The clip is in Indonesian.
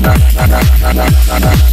na na na na na na